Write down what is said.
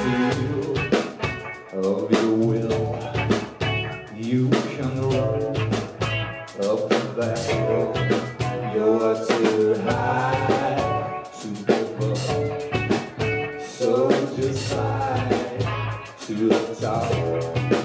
steal of your will. You can run up that hill. You're too high to give up. So just fly to the top.